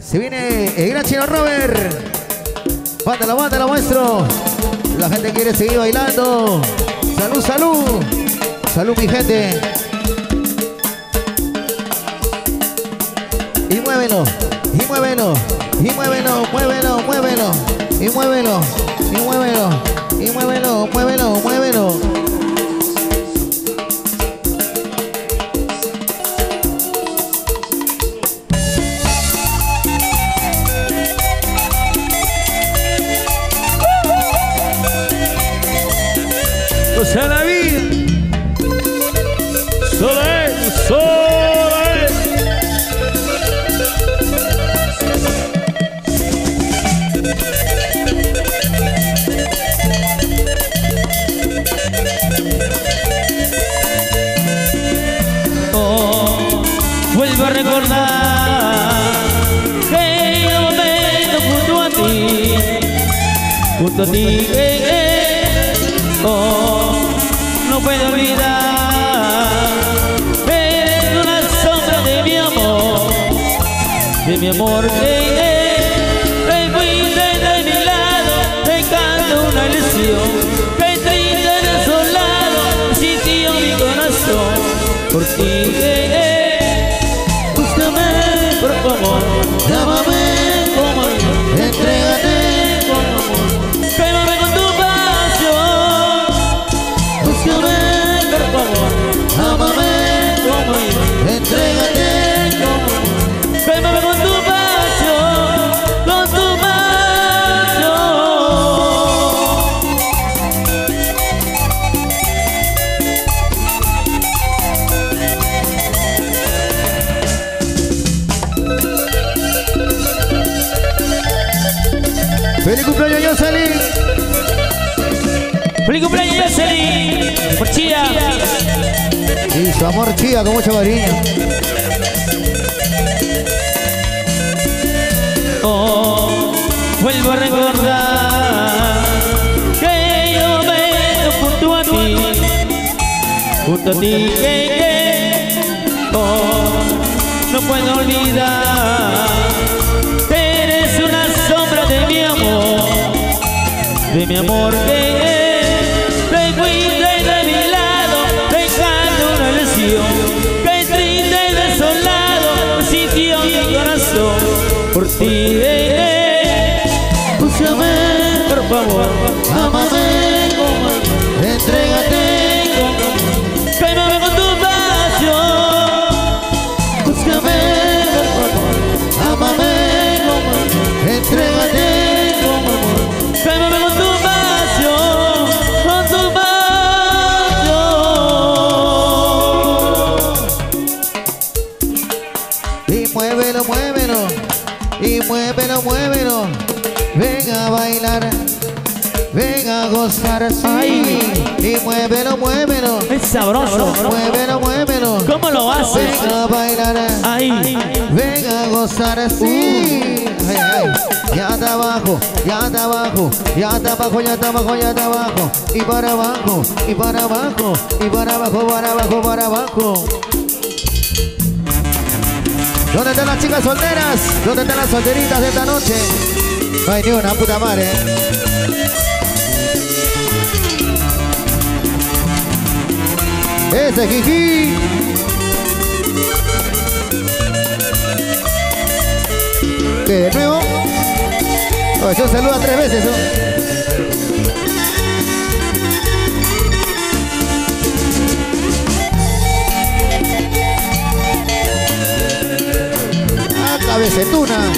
Se viene el gran chino Robert. Bátalo, bátalo, maestro. La gente quiere seguir bailando. Salud, salud. Salud, mi gente. Y muévelo, y muévelo, y muévelo, muévelo, muévelo. Y muévelo, y muévelo, y muévelo, muévelo, muévelo. José recordar que yo momento junto a ti, junto a ti, eh, eh. oh, no puedo olvidar, eres una sombra de mi amor, de mi amor, eh, eh. te fuiste cumpleaños, Jocelyn! ¡Feliz cumpleaños, Jocelyn! ¡Por chía! Y su amor chía con mucho cariño. Oh, vuelvo a recordar que yo me junto a ti, junto a ti, que, que, oh, no puedo olvidar, mi amor que te fuiste de mi lado, dejando una lesión, que triste y desolado sintió mi corazón por ti. eh, eh. Búscame, por favor, amame bailar. Ven a gozar así. Ay. Y muévelo, muévelo. Es sabroso. Muévelo, muévelo. ¿Cómo lo haces? Ven a bailar. Ay. Ven a gozar así. Ay, ay. Ya está abajo, ya está abajo, ya está abajo, ya está abajo, ya está abajo. Y para abajo, y para abajo, y para abajo, para abajo, para abajo. ¿Dónde están las chicas solteras? ¿Dónde están las solteritas de esta noche? No hay ni una puta madre. Ese jiji. ¿Qué, de nuevo? Oh, eso saluda tres veces. ¿no? Ah, cabecetuna.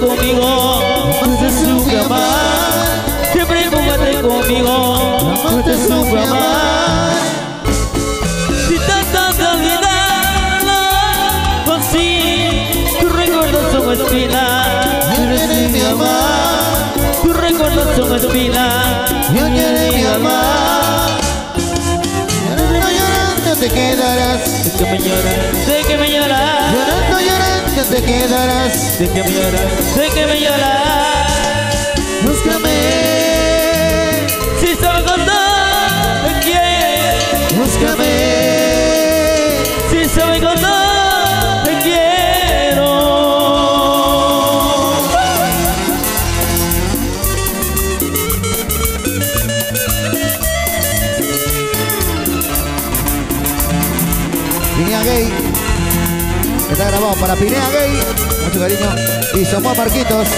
Conmigo, no te supe amar Siempre jugaste conmigo, no te supe amar Si tratas de olvidarlo, así Tus recuerdos son espinas, Eres mi amar, tus recuerdos son espinas quiero mi. Llorando, llorando te quedarás. De que me lloras, de que me lloras que te quedarás. De que me lloras, de que me lloras Búscame. Si solo con dos me quieres Búscame. Si solo con dos te quiero Niña gay. Está grabado para Pinea Gay. Mucho cariño. Y somos Marquitos.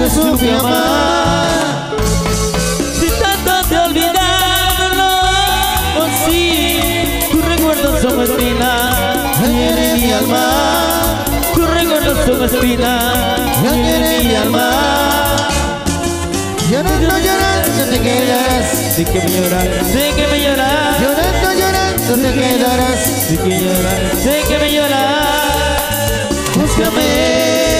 Conmigo Antes su mamá. Si tanto te olvidarlo Oh sí Tus recuerdos son espinas Ayer en mi alma. Tus recuerdos son espinas Ayer en mi alma. Llorando, llorando te quedarás. Sé que me lloras Sé que me lloras Llorando, llorando te quedarás. Sé que lloras Sé que me lloras Búscame.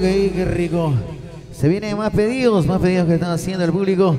qué rico. Se vienen más pedidos, más pedidos que están haciendo el público.